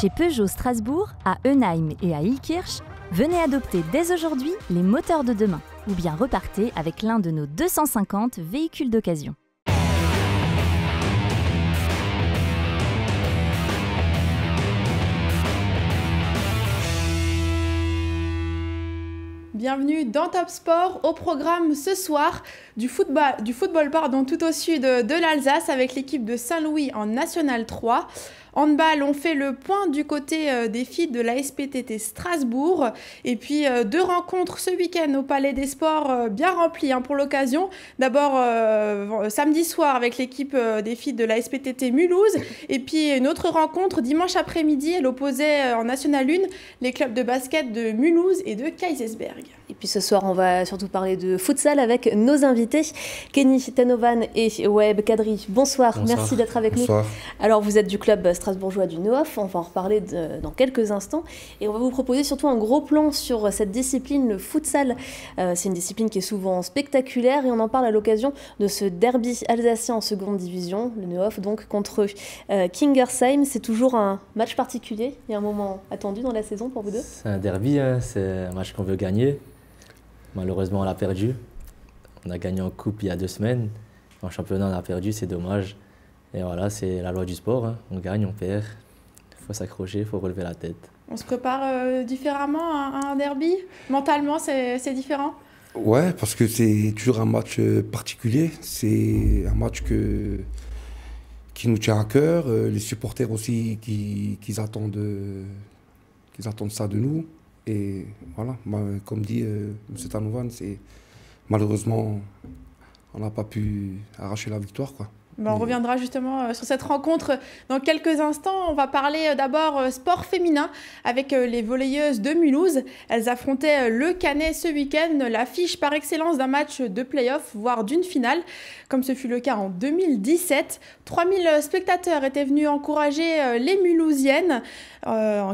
Chez Peugeot Strasbourg, à Eunheim et à Ilkirch, venez adopter dès aujourd'hui les moteurs de demain ou bien repartez avec l'un de nos 250 véhicules d'occasion. Bienvenue dans Top Sport au programme ce soir du football, pardon, tout au sud de l'Alsace avec l'équipe de Saint-Louis en National 3. Handball, on fait le point du côté euh, des filles de la SPTT Strasbourg. Et puis euh, deux rencontres ce week-end au Palais des Sports euh, bien remplies hein, pour l'occasion. D'abord samedi soir avec l'équipe des filles de la SPTT Mulhouse. Et puis une autre rencontre dimanche après-midi. Elle opposait en National 1 les clubs de basket de Mulhouse et de Kaisersberg. Et puis ce soir, on va surtout parler de futsal avec nos invités, Kenny Tanovan et Web Kadri. Bonsoir, merci d'être avec Bonsoir. nous. Alors vous êtes du club strasbourgeois du NOAF, on va en reparler dans quelques instants. Et on va vous proposer surtout un gros plan sur cette discipline, le futsal. Euh, c'est une discipline qui est souvent spectaculaire et on en parle à l'occasion de ce derby alsacien en seconde division, le NOAF donc contre euh, Kingersheim. C'est toujours un match particulier, il y a un moment attendu dans la saison pour vous deux C'est un derby, hein. c'est un match qu'on veut gagner. Malheureusement, on l'a perdu. On a gagné en coupe il y a deux semaines. En championnat, on a perdu, c'est dommage. Et voilà, c'est la loi du sport. Hein. On gagne, on perd. Il faut s'accrocher, il faut relever la tête. On se prépare euh, différemment à un derby? Mentalement, c'est différent? Ouais, parce que c'est toujours un match euh, particulier. C'est un match que, qui nous tient à cœur. Euh, les supporters aussi qui, qui attendent, qui attendent ça de nous. Et voilà, comme dit euh, M. Tanovan, c'est malheureusement, on n'a pas pu arracher la victoire. Quoi. Ben, on reviendra justement euh, sur cette rencontre dans quelques instants. On va parler euh, d'abord euh, sport féminin avec les volleyeuses de Mulhouse. Elles affrontaient le Canet ce week-end, l'affiche par excellence d'un match de play-off, voire d'une finale, comme ce fut le cas en 2017. 3000 spectateurs étaient venus encourager les Mulhousiennes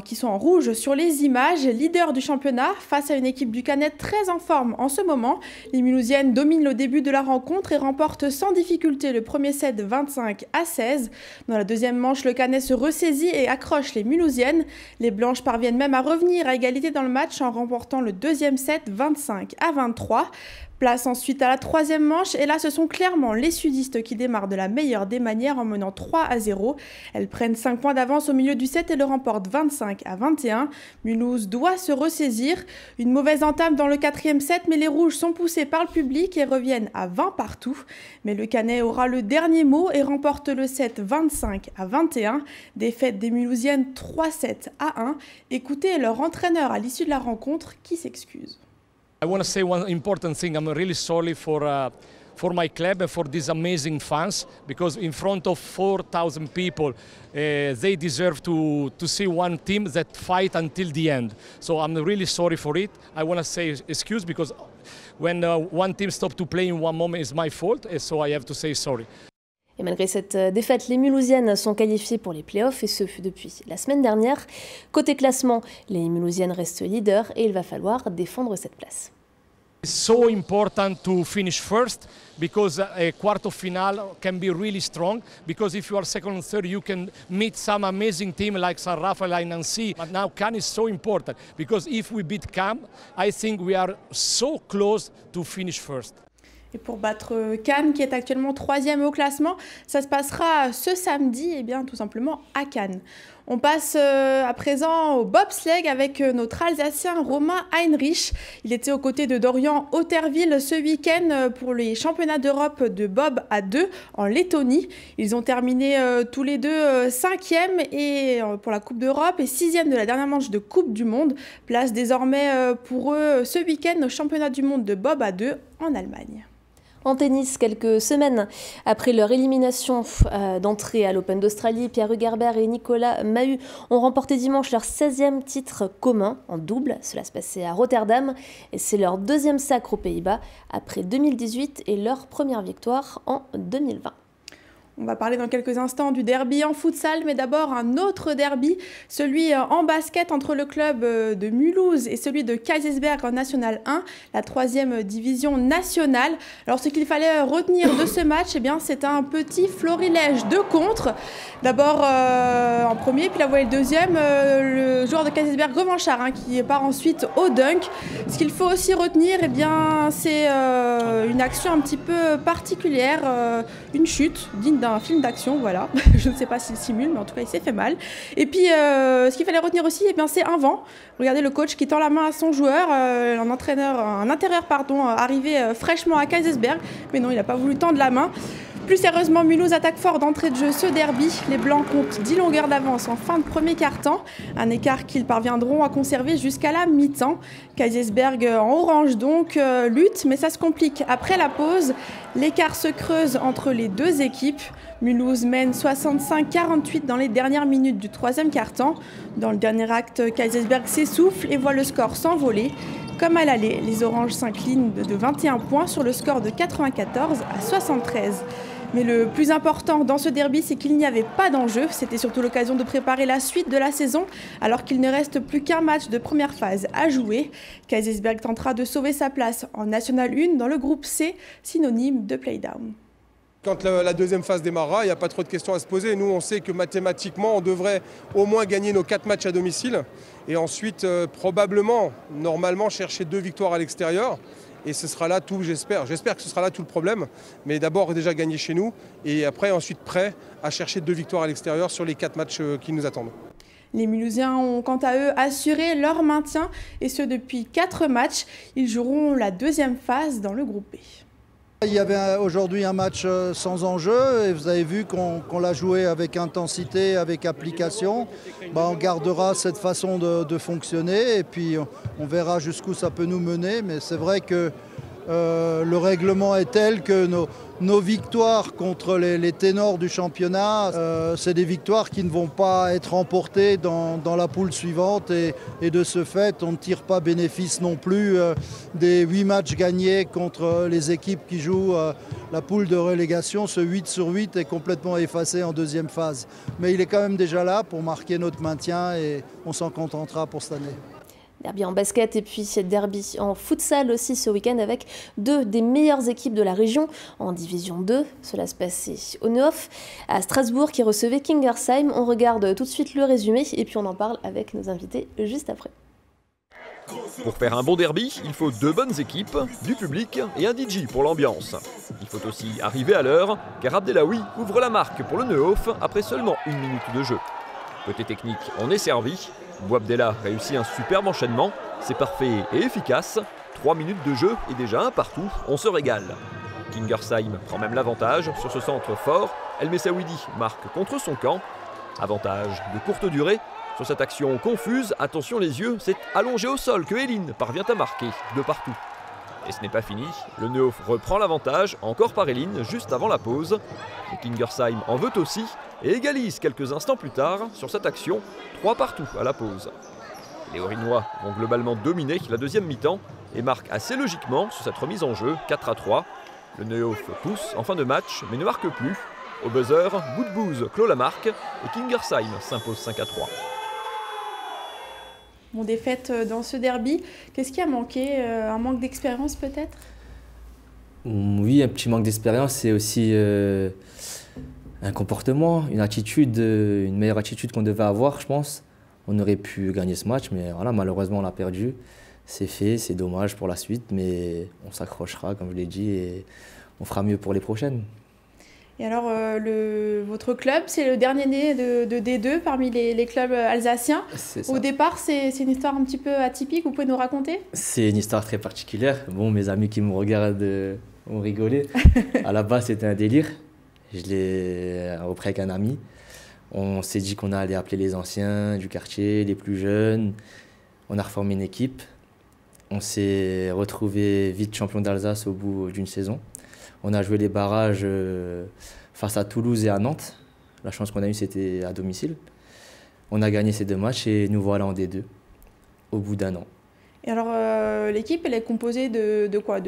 qui sont en rouge sur les images, leader du championnat face à une équipe du Canet très en forme en ce moment. Les Mulhousiennes dominent le début de la rencontre et remportent sans difficulté le premier set 25 à 16. Dans la deuxième manche, le Canet se ressaisit et accroche les Mulhousiennes. Les Blanches parviennent même à revenir à égalité dans le match en remportant le deuxième set 25 à 23. Place ensuite à la troisième manche et là ce sont clairement les sudistes qui démarrent de la meilleure des manières en menant 3 à 0. Elles prennent 5 points d'avance au milieu du set et le remportent 25 à 21. Mulhouse doit se ressaisir. Une mauvaise entame dans le quatrième set mais les rouges sont poussés par le public et reviennent à 20 partout. Mais le Canet aura le dernier mot et remporte le set 25 à 21. Défaite des Mulhousiennes 3-7 à 1. Écoutez leur entraîneur à l'issue de la rencontre qui s'excuse. I want to say one important thing. I'm really sorry for uh, for my club and for these amazing fans because in front of 4,000 people, uh, they deserve to to see one team that fight until the end. So I'm really sorry for it. I want to say excuse because when uh, one team stopped to play in one moment is my fault, so I have to say sorry. Et malgré cette euh, défaite, les Mulhousiennes sont qualifiées pour les playoffs et ce depuis la semaine dernière. Côté classement, les Mulhousiennes restent leaders et il va falloir défendre cette place. It's so important to finish first because a quarter final can be really strong because if you are second and third you can meet some amazing team like San Rafael and Nancy but now Cannes is so important because if we beat Cam I think we are so close to finish first. Et pour battre Cannes, qui est actuellement troisième au classement, ça se passera ce samedi, et eh bien tout simplement à Cannes. On passe euh, à présent au bobsleigh avec euh, notre Alsacien Romain Heinrich. Il était aux côtés de Dorian Otterville ce week-end euh, pour les championnats d'Europe de bob à deux en Lettonie. Ils ont terminé tous les deux cinquième et pour la Coupe d'Europe et sixième de la dernière manche de Coupe du Monde. Place désormais pour eux ce week-end au championnat du monde de bob à deux en Allemagne. En tennis, quelques semaines après leur élimination euh, d'entrée à l'Open d'Australie, Pierre Hugerbert et Nicolas Mahut ont remporté dimanche leur 16e titre commun en double. Cela se passait à Rotterdam et c'est leur deuxième sacre aux Pays-Bas après 2018 et leur première victoire en 2020. On va parler dans quelques instants du derby en futsal, mais d'abord un autre derby, celui euh, en basket entre le club euh, de Mulhouse et celui de Kaisersberg en National 1, la troisième division nationale. Alors ce qu'il fallait euh, retenir de ce match, eh bien c'est un petit florilège de contre. D'abord en premier, puis la voie le deuxième, le joueur de Kaisersberg Revanchard qui part ensuite au dunk. Ce qu'il faut aussi retenir, eh bien c'est une action un petit peu particulière, une chute digne un film d'action, voilà. je ne sais pas s'il simule, mais en tout cas, il s'est fait mal. Et puis, euh, ce qu'il fallait retenir aussi, eh c'est un vent. Regardez le coach qui tend la main à son joueur, euh, un entraîneur, un intérieur, pardon, arrivé euh, fraîchement à Kaisersberg, mais non, il n'a pas voulu tendre la main. Plus sérieusement, Mulhouse attaque fort d'entrée de jeu ce derby. Les Blancs comptent 10 longueurs d'avance en fin de premier quart-temps, un écart qu'ils parviendront à conserver jusqu'à la mi-temps. Kaisersberg en orange donc lutte, mais ça se complique. Après la pause, l'écart se creuse entre les deux équipes. Mulhouse mène 65-48 dans les dernières minutes du troisième quart-temps. Dans le dernier acte, Kaisersberg s'essouffle et voit le score s'envoler. Comme à l'aller, les Oranges s'inclinent de 21 points sur le score de 94 à 73. Mais le plus important dans ce derby, c'est qu'il n'y avait pas d'enjeu. C'était surtout l'occasion de préparer la suite de la saison, alors qu'il ne reste plus qu'un match de première phase à jouer. Kaisersberg tentera de sauver sa place en National 1 dans le groupe C, synonyme de playdown. Quand la deuxième phase démarrera, il n'y a pas trop de questions à se poser. Nous, on sait que mathématiquement, on devrait au moins gagner nos quatre matchs à domicile et ensuite, euh, probablement, normalement, chercher deux victoires à l'extérieur. Et ce sera là tout, j'espère. J'espère que ce sera là tout le problème. Mais d'abord, déjà gagner chez nous et après, ensuite, prêt à chercher deux victoires à l'extérieur sur les quatre matchs euh, qui nous attendent. Les Mulhousiens ont quant à eux assuré leur maintien et ce depuis quatre matchs. Ils joueront la deuxième phase dans le groupe B. Il y avait aujourd'hui un match euh, sans enjeu et vous avez vu qu'on l'a joué avec intensité, avec application. Bah, on gardera cette façon de, fonctionner et puis on verra jusqu'où ça peut nous mener. Mais c'est vrai que euh, le règlement est tel que nos, victoires contre les, ténors du championnat, euh, c'est des victoires qui ne vont pas être remportées dans, la poule suivante et, de ce fait, on ne tire pas bénéfice non plus euh, des huit matchs gagnés contre les équipes qui jouent la poule de relégation. Ce 8 sur 8 est complètement effacé en deuxième phase. Mais il est quand même déjà là pour marquer notre maintien et on s'en contentera pour cette année. Derby en basket et puis derby en futsal aussi ce week-end avec deux des meilleures équipes de la région en division 2. Cela se passait au Neuf à Strasbourg qui recevait Kingersheim. On regarde tout de suite le résumé et puis on en parle avec nos invités juste après. Pour faire un bon derby, il faut deux bonnes équipes, du public et un DJ pour l'ambiance. Il faut aussi arriver à l'heure, car Abdelawi ouvre la marque pour le Neuf après seulement une minute de jeu. Côté technique, on est servi, Boabdella réussit un superbe enchaînement, c'est parfait et efficace. 3 minutes de jeu et déjà un partout, on se régale. Kingersheim prend même l'avantage sur ce centre fort. El Messaoudi marque contre son camp. Avantage de courte durée. Sur cette action confuse, attention les yeux, c'est allongé au sol que Eline parvient à marquer de partout. Et ce n'est pas fini, le Neuf reprend l'avantage, encore par Eline, juste avant la pause. Kingersheim en veut aussi et égalise quelques instants plus tard sur cette action, 3 partout à la pause. Les Orinois vont globalement dominer la deuxième mi-temps et marquent assez logiquement sur cette remise en jeu 4 à 3. Le Neuf pousse en fin de match mais ne marque plus. Au buzzer, Boudbouze clôt la marque et Kingersheim s'impose 5 à 3. Bon, défaite euh, dans ce derby, qu'est-ce qui a manqué euh, Un manque d'expérience peut-être? Oui, un petit manque d'expérience, c'est aussi euh, un comportement, une attitude, une meilleure attitude qu'on devait avoir, je pense. On aurait pu gagner ce match, mais voilà, malheureusement, on l'a perdu. C'est fait, c'est dommage pour la suite, mais on s'accrochera, comme je l'ai dit, et on fera mieux pour les prochaines. Et alors, euh, le, votre club, c'est le dernier né de, D2 parmi les, clubs alsaciens. Au départ, c'est une histoire un petit peu atypique, vous pouvez nous raconter? C'est une histoire très particulière. Bon, mes amis qui me regardent euh, ont rigolé. à la base, c'était un délire. Je l'ai repris avec un ami. On s'est dit qu'on allait appeler les anciens du quartier, les plus jeunes. On a reformé une équipe. On s'est retrouvé vite champion d'Alsace au bout d'une saison. On a joué les barrages euh, face à Toulouse et à Nantes. La chance qu'on a eue, c'était à domicile. On a gagné ces deux matchs et nous voilà en D2 au bout d'un an. Et alors, euh, l'équipe, elle est composée de, de quoi?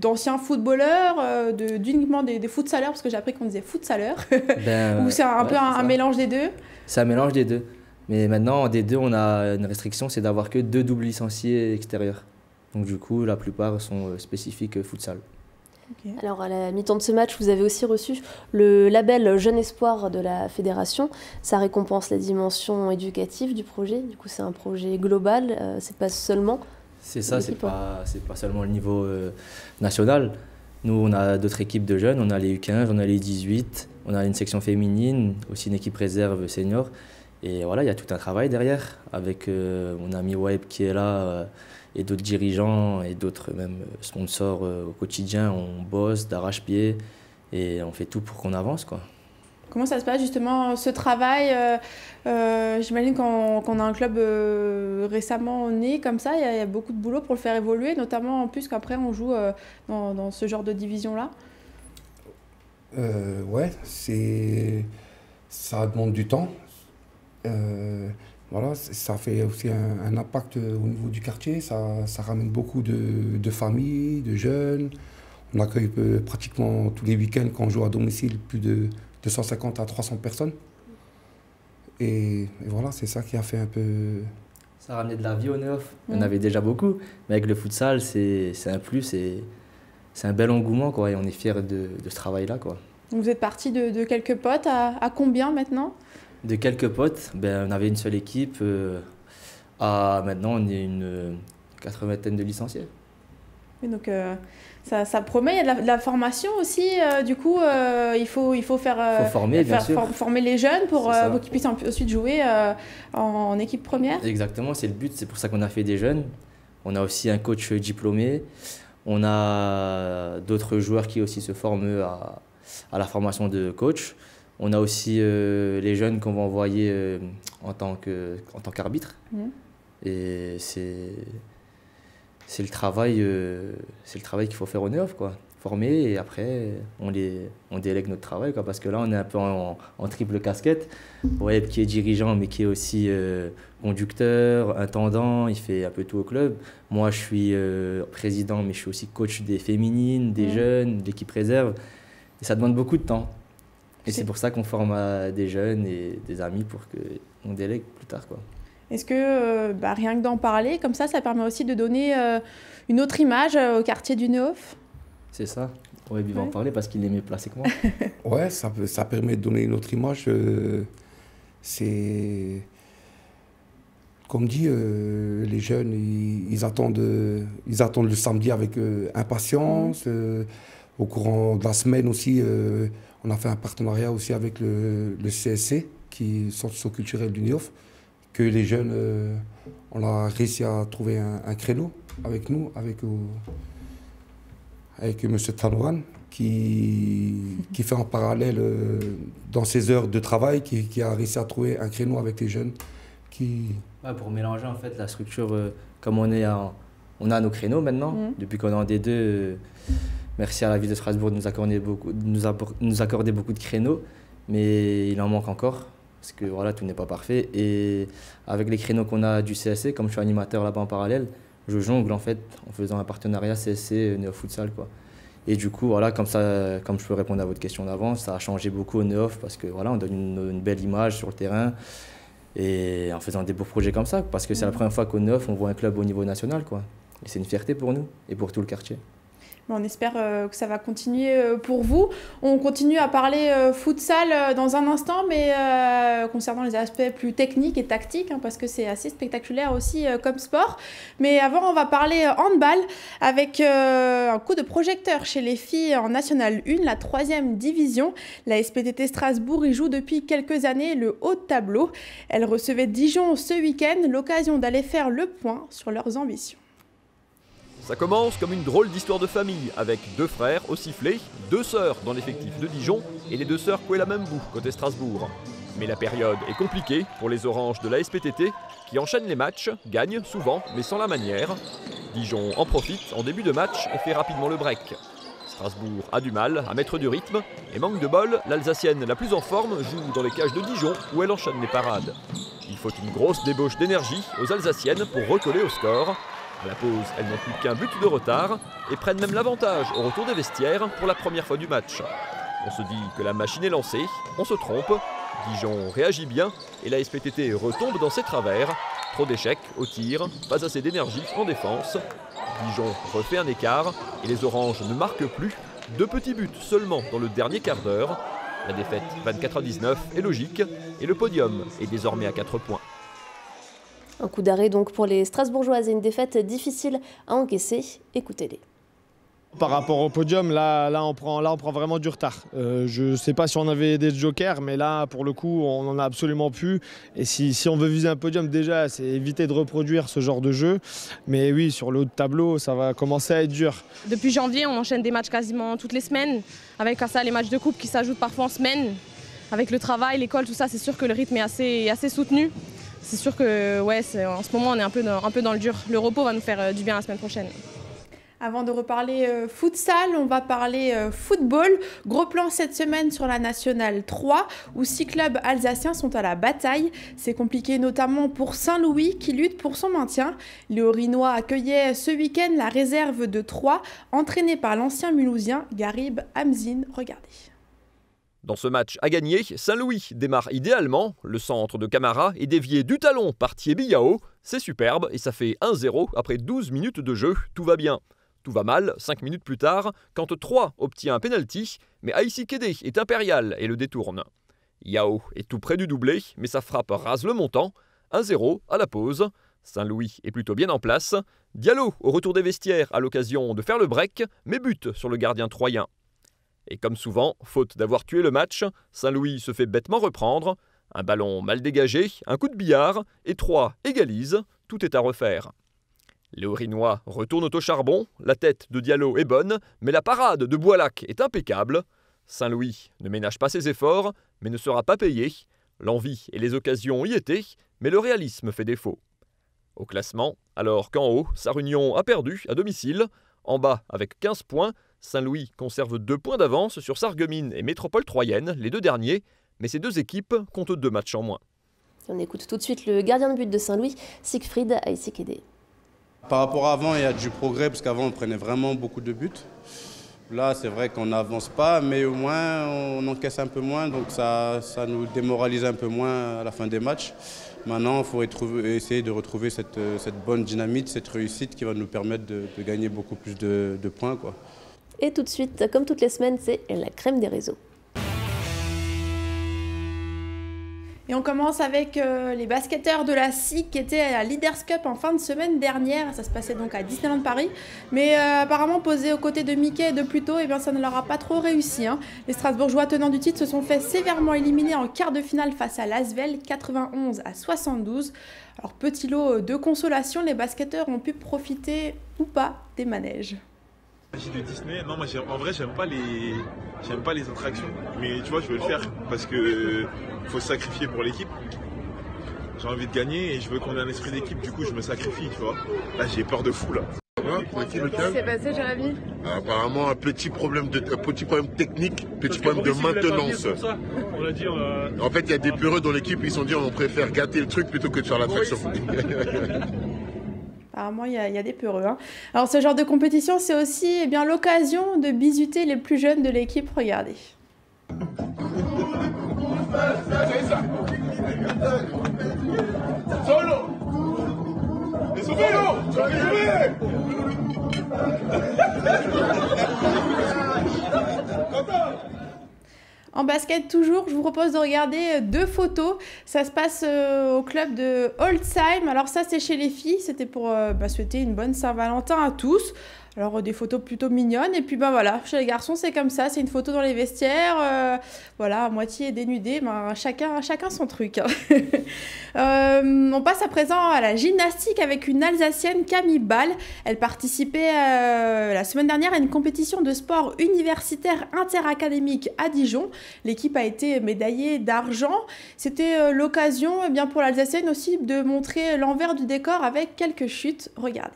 D'anciens footballeurs, euh, d'uniquement des, des footsaleurs, parce que j'ai appris qu'on disait footsaleurs. Ben, Ou c'est un, peu un, mélange des deux? C'est un mélange des deux. Mais maintenant, des deux, on a une restriction, c'est d'avoir que deux doubles licenciés extérieurs. Donc du coup, la plupart sont euh, spécifiques futsal. Alors à la mi-temps de ce match, vous avez aussi reçu le label Jeune Espoir de la fédération. Ça récompense la dimension éducative du projet. Du coup, c'est un projet global. Euh, c'est pas seulement. C'est ça. C'est pas c'est pas seulement le niveau euh, national. Nous, on a d'autres équipes de jeunes. On a les U15, on a les 18, on a une section féminine, aussi une équipe réserve senior. Et voilà, il y a tout un travail derrière avec euh, mon ami Web qui est là et d'autres dirigeants et d'autres même sponsors euh, au quotidien. On bosse d'arrache-pied et on fait tout pour qu'on avance. Quoi. Comment ça se passe justement ce travail euh, euh, J'imagine qu'on a un club récemment né comme ça, il y, a beaucoup de boulot pour le faire évoluer, notamment en plus qu'après on joue dans, dans, ce genre de division-là? ouais, c'est ça demande du temps voilà, ça fait aussi un, impact au niveau du quartier. Ça, ça ramène beaucoup de, de, familles, de jeunes. On accueille euh, pratiquement tous les week-ends quand on joue à domicile plus de 250 à 300 personnes. Et, voilà, c'est ça qui a fait un peu. Ça a ramené de la vie au neuf. On avait déjà beaucoup, mais avec le futsal, c'est un plus et c'est un bel engouement. Quoi, et on est fiers de, de ce travail-là. Vous êtes parti de, de quelques potes à, à combien maintenant? De quelques potes, ben, on avait une seule équipe. Euh, à maintenant, on est une quatre-vingtaine de licenciés. donc euh, ça, ça, promet. Il y a de la, formation aussi. Euh, du coup, il, faut, il faut faire, former, former les jeunes pour, qu'ils puissent ensuite jouer en, équipe première. Exactement, c'est le but. C'est pour ça qu'on a fait des jeunes. On a aussi un coach diplômé. On a d'autres joueurs qui aussi se forment à, à la formation de coach. On a aussi euh, les jeunes qu'on va envoyer euh, en tant qu'arbitre. Mmh. Et c'est c'est le travail euh, c'est le travail qu'il faut faire au neuf quoi former et après on les on délègue notre travail quoi parce que là on est un peu en, triple casquette ouais, qui est dirigeant mais qui est aussi conducteur intendant il fait un peu tout au club moi je suis président mais je suis aussi coach des féminines des mmh. jeunes de l'équipe réserve et ça demande beaucoup de temps et c'est pour ça qu'on forme des jeunes et des amis pour qu'on délègue plus tard. Quoi. Est-ce que euh, bah, rien que d'en parler, comme ça, ça permet aussi de donner euh, une autre image euh, au quartier du Neuf? C'est ça. Ouais, il va en parler parce qu'il est mieux placé que moi. ouais, ça, ça permet de donner une autre image. c'est. Comme dit, les jeunes, ils, attendent, ils attendent le samedi avec impatience. Mmh. au courant de la semaine aussi, on a fait un partenariat aussi avec le, CSC, qui est Centre socio-culturel du NIOF, que les jeunes, euh, on a réussi à trouver un, créneau avec nous, avec, euh, avec M. Tanouran, qui, qui fait en parallèle, euh, dans ses heures de travail, qui, a réussi à trouver un créneau avec les jeunes. Qui... pour mélanger en fait la structure, comme on, est on a nos créneaux maintenant, mmh. depuis qu'on est en D2 Merci à la ville de Strasbourg de nous accorder beaucoup, nous, accorder beaucoup de créneaux, mais il en manque encore parce que voilà, tout n'est pas parfait. Et avec les créneaux qu'on a du CSC, comme je suis animateur là-bas en parallèle, je jongle en fait en faisant un partenariat CSC Néo Futsal quoi. Et du coup voilà, comme ça, comme je peux répondre à votre question d'avant, ça a changé beaucoup au Neof parce que voilà, on donne une, belle image sur le terrain et en faisant des beaux projets comme ça, parce que c'est la première fois qu'au Neuf on voit un club au niveau national quoi. Et c'est une fierté pour nous et pour tout le quartier. On espère euh, que ça va continuer euh, pour vous. On continue à parler euh, futsal dans un instant, mais concernant les aspects plus techniques et tactiques, hein, parce que c'est assez spectaculaire aussi comme sport. Mais avant, on va parler handball avec un coup de projecteur chez les filles en National 1, la troisième division. La SPTT Strasbourg y joue depuis quelques années le haut de tableau. Elle recevait Dijon ce week-end, l'occasion d'aller faire le point sur leurs ambitions. Ça commence comme une drôle d'histoire de famille, avec deux frères au sifflet, deux sœurs dans l'effectif de Dijon et les deux sœurs la même bout côté Strasbourg. Mais la période est compliquée pour les oranges de la SPTT qui enchaînent les matchs, gagnent souvent mais sans la manière. Dijon en profite en début de match et fait rapidement le break. Strasbourg a du mal à mettre du rythme et manque de bol, l'Alsacienne la plus en forme joue dans les cages de Dijon où elle enchaîne les parades. Il faut une grosse débauche d'énergie aux Alsaciennes pour recoller au score À la pause, elles n'ont plus qu'un but de retard et prennent même l'avantage au retour des vestiaires pour la première fois du match. On se dit que la machine est lancée, on se trompe. Dijon réagit bien et la SPTT retombe dans ses travers. Trop d'échecs au tir, pas assez d'énergie en défense. Dijon refait un écart et les Oranges ne marquent plus. Deux petits buts seulement dans le dernier quart d'heure. La défaite 24 à 19 est logique et le podium est désormais à 4 points. Un coup d'arrêt donc pour les Strasbourgeoises et une défaite difficile à encaisser. Écoutez-les. Par rapport au podium, là, là, on, prend, là on prend vraiment du retard. Euh, je ne sais pas si on avait des jokers, mais là, pour le coup, on n'en a absolument plus. Et si, si, on veut viser un podium, déjà, c'est éviter de reproduire ce genre de jeu. Mais oui, sur le haut de tableau, ça va commencer à être dur. Depuis janvier, on enchaîne des matchs quasiment toutes les semaines. Avec ça, les matchs de coupe qui s'ajoutent parfois en semaine. Avec le travail, l'école, tout ça, c'est sûr que le rythme est assez, assez soutenu. C'est sûr que ouais, en ce moment, on est un peu, dans, le dur. Le repos va nous faire euh, du bien la semaine prochaine. Avant de reparler euh, futsal, on va parler euh, football. Gros plan cette semaine sur la nationale 3, où six clubs alsaciens sont à la bataille. C'est compliqué notamment pour Saint-Louis qui lutte pour son maintien. Les Orinois accueillaient ce week-end la réserve de 3, entraînée par l'ancien Mulhousien Garib Hamzin. Regardez. Dans ce match à gagner, Saint-Louis démarre idéalement. Le centre de Camara est dévié du talon par Thierry Yao. C'est superbe et ça fait 1-0 après 12 minutes de jeu. Tout va bien. Tout va mal 5 minutes plus tard quand 3 obtient un penalty, mais Aïssi Kede est impérial et le détourne. Yao est tout près du doublé, mais sa frappe rase le montant. 1-0 à la pause. Saint-Louis est plutôt bien en place. Diallo au retour des vestiaires à l'occasion de faire le break, mais bute sur le gardien troyen. Et comme souvent, faute d'avoir tué le match, Saint-Louis se fait bêtement reprendre. Un ballon mal dégagé, un coup de billard, et 3 égalise. Tout est à refaire. Les Orinois retournent au charbon, la tête de Diallo est bonne, mais la parade de Boilac est impeccable. Saint-Louis ne ménage pas ses efforts, mais ne sera pas payé. L'envie et les occasions y étaient, mais le réalisme fait défaut. Au classement, alors qu'en haut, Sarunion a perdu à domicile. En bas, avec 15 points, Saint-Louis conserve 2 points d'avance sur Sarreguemines et Métropole Troyenne, les deux derniers, mais ces deux équipes comptent deux matchs en moins. On écoute tout de suite le gardien de but de Saint-Louis, Siegfried Aïsikede. Par rapport à avant, il y a du progrès, parce qu'avant, on prenait vraiment beaucoup de buts. Là, c'est vrai qu'on n'avance pas, mais au moins, on encaisse un peu moins, donc ça, ça nous démoralise un peu moins à la fin des matchs. Maintenant, il faut essayer de retrouver cette, cette, bonne dynamique, cette réussite qui va nous permettre de, de gagner beaucoup plus de, de points. Quoi. Et tout de suite, comme toutes les semaines, c'est la crème des réseaux. Et on commence avec euh, les basketteurs de la SIC qui étaient à la Leaders Cup en fin de semaine dernière. Ça se passait donc à Disneyland Paris. Mais euh, apparemment, posés aux côtés de Mickey et de Pluto, eh bien, ça ne leur a pas trop réussi. Hein. Les Strasbourgeois tenants du titre se sont fait sévèrement éliminer en quart de finale face à Lasvel, 91 à 72. Alors, petit lot de consolation, les basketteurs ont pu profiter ou pas des manèges de Disney, non, moi en vrai, j'aime pas les, j'aime pas les attractions, mais tu vois, je veux le faire parce que faut se sacrifier pour l'équipe. J'ai envie de gagner et je veux qu'on ait un esprit d'équipe, du coup, je me sacrifie, tu vois. Là, j'ai peur de fou là. Qu'est-ce qui s'est passé, Jérémy Apparemment, un petit problème, de, un petit problème technique, petit problème de maintenance. En fait, il y a des peureux dans l'équipe, ils se sont dit on préfère gâter le truc plutôt que de faire l'attraction. Apparemment, il y, a des peureux. Hein. Alors, ce genre de compétition, c'est aussi eh bien l'occasion de bisuter les plus jeunes de l'équipe. Regardez. En basket toujours, je vous propose de regarder euh, deux photos. Ça se passe euh, au club de Holzheim. Alors ça c'est chez les filles, c'était pour euh, bah, souhaiter une bonne Saint-Valentin à tous. Alors des photos plutôt mignonnes. Et puis ben voilà. Chez les garçons c'est comme ça. C'est une photo dans les vestiaires euh, voilà à moitié dénudé ben chacun chacun son truc hein. euh, on passe à présent à la gymnastique avec une Alsacienne Camille Ball. Elle participait euh, la semaine dernière à une compétition de sport universitaire interacadémique à Dijon. L'équipe a été médaillée d'argent. C'était l'occasion eh bien pour l'Alsacienne aussi de montrer l'envers du décor avec quelques chutes. Regardez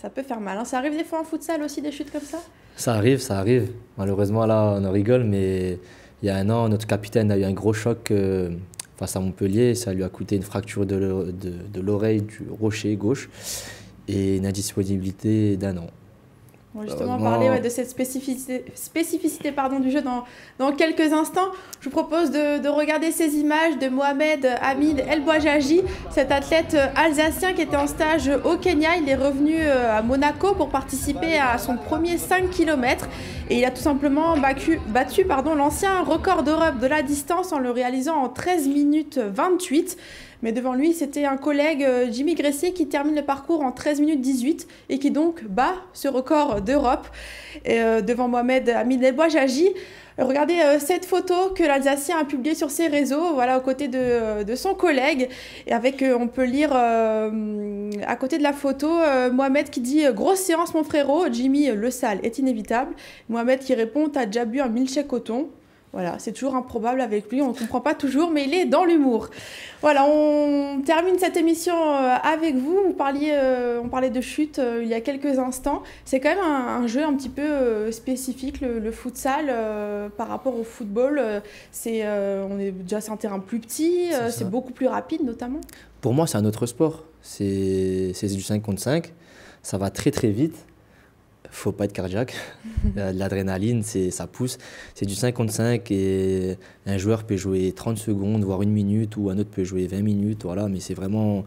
Ça peut faire mal. Hein. Ça arrive des fois en futsal aussi, des chutes comme ça? Ça arrive, ça arrive. Malheureusement, là, on en rigole, mais il y a un an, notre capitaine a eu un gros choc euh, face à Montpellier. Ça lui a coûté une fracture de l'oreille du rocher gauche et une indisponibilité d'un an. On va justement parler de cette spécificité, spécificité pardon, du jeu dans, dans, quelques instants. Je vous propose de, de, regarder ces images de Mohamed Hamid El Bouajaji, cet athlète alsacien qui était en stage au Kenya. Il est revenu euh, à Monaco pour participer à son premier 5 km et il a tout simplement battu, battu l'ancien record d'Europe de la distance en le réalisant en 13 minutes 28. Mais devant lui, c'était un collègue, euh, Jimmy Gressier, qui termine le parcours en 13 minutes 18 et qui donc bat ce record d'Europe. Euh, devant Mohamed Hamid El Bouajaji. Regardez euh, cette photo que l'Alsacien a publiée sur ses réseaux, voilà, aux côtés de, de son collègue. Et avec, on peut lire à côté de la photo, Mohamed qui dit Grosse séance, mon frérot. Jimmy, le sale est inévitable. Mohamed qui répond T'as déjà bu un milkshake coton voilà, c'est toujours improbable avec lui, on ne comprend pas toujours, mais il est dans l'humour. Voilà, on termine cette émission euh, avec vous. On, parliez, euh, on parlait de chute euh, il y a quelques instants. C'est quand même un, jeu un petit peu spécifique, le, futsal, par rapport au football. c'est, on est déjà sur un terrain plus petit, c'est beaucoup plus rapide notamment. Pour moi, c'est un autre sport. C'est du 5 contre 5. Ça va très très vite faut pas être cardiaque. L'adrénaline, ça pousse. C'est du 5 contre 5 et un joueur peut jouer 30 secondes, voire une minute, ou un autre peut jouer 20 minutes. Voilà, mais c'est vraiment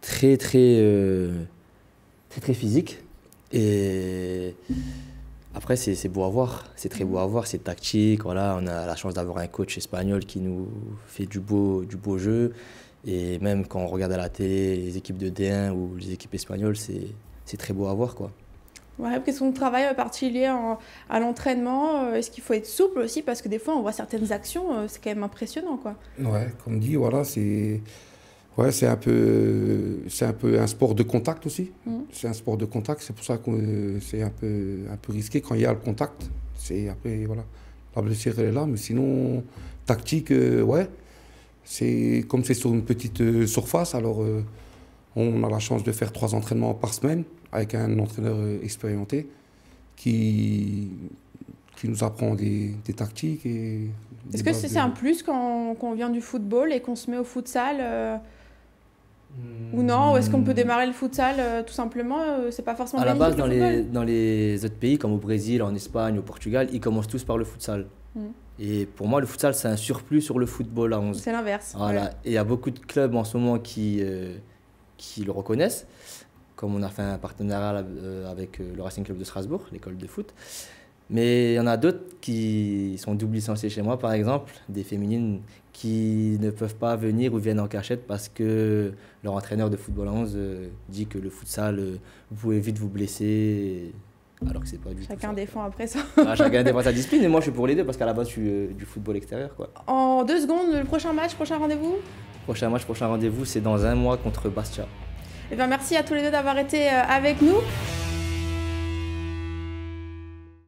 très, très, euh, très, très physique. Et après, c'est beau à voir. C'est très beau à voir. C'est tactique. Voilà, on a la chance d'avoir un coach espagnol qui nous fait du beau, du beau jeu. Et même quand on regarde à la télé les équipes de D1 ou les équipes espagnoles, c'est très beau à voir. quoi. Ouais, qu'est-ce qu'on travaille particulier à l'entraînement euh, Est-ce qu'il faut être souple aussi? Parce que des fois, on voit certaines actions, euh, c'est quand même impressionnant. Quoi. Ouais, comme dit, voilà, c'est ouais, c'est un, peu, un peu un sport de contact aussi. Mmh. C'est un sport de contact, c'est pour ça que c'est un peu, un peu risqué quand il y a le contact. C'est après, voilà, la blessure est là, mais sinon, tactique, euh, ouais, c'est comme c'est sur une petite surface, alors on a la chance de faire trois entraînements par semaine avec un entraîneur expérimenté qui, qui nous apprend des, des tactiques. et Est-ce que c'est un plus quand, quand, on vient du football et qu'on se met au futsal euh, Ou non Ou est-ce qu'on peut hmm. démarrer le futsal euh, tout simplement euh, C'est pas forcément À la base, dans les, dans les autres pays, comme au Brésil, en Espagne, au Portugal, ils commencent tous par le futsal. Hmm. Et pour moi, le futsal, c'est un surplus sur le football à 11. C'est l'inverse. Voilà. Et il y a beaucoup de clubs en ce moment qui, qui le reconnaissent comme on a fait un partenariat euh, avec euh, le Racing Club de Strasbourg, l'école de foot. Mais il y en a d'autres qui sont double licenciés chez moi, par exemple, des féminines qui ne peuvent pas venir ou viennent en cachette parce que leur entraîneur de football 11 euh, dit que le futsal, vous pouvez vite vous blesser, alors que c'est pas du chacun défend après ça. Ah, chacun défend sa discipline, et moi je suis pour les deux parce qu'à la base je suis du football extérieur. Quoi. En deux secondes, le prochain match, prochain rendez-vous? Prochain match, prochain rendez-vous, c'est dans un mois contre Bastia. Eh bien, merci à tous les deux d'avoir été euh, avec nous.